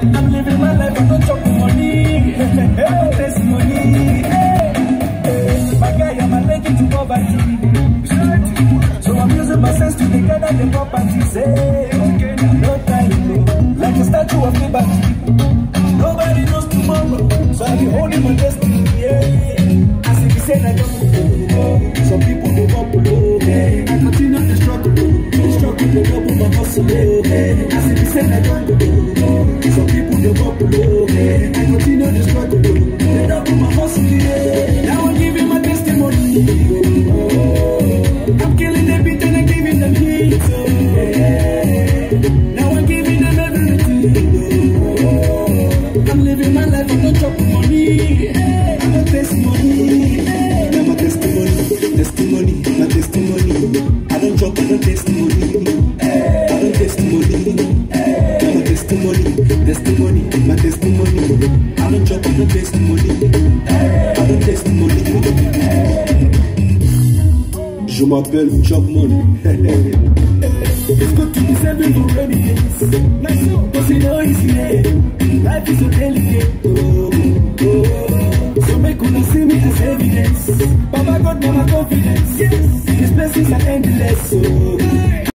I'm living my life, I don't chop money. I don't taste money. Hey, my guy, I'm allergic to poverty. So I'm using my sense to gather the properties. Hey, okay, no time. Like a statue of liberty. Nobody knows tomorrow, so I'll be holding my destiny. Yeah. As if you say I don't go, some people go below. Hey, I continue to struggle, struggle they double my hustle. Hey, as if you say I don't go, I'm killing the beat and I'm giving them heat. Oh, yeah. Now I'm giving them everything. I'm living my life, I don't chop money. I don't taste money. Now my testimony, testimony, my testimony. I don't chop, I don't taste. I don't taste money. Now my testimony, testimony, my testimony. I don't chop, I don't taste. I don't taste Je m'appelle Chop Money. It's good to be saving for rainy days. Cause you know it's here. Life is so delicate. Oh, oh. So make una see me as evidence. Baba God, my confidence. Yes. His blessings are endless.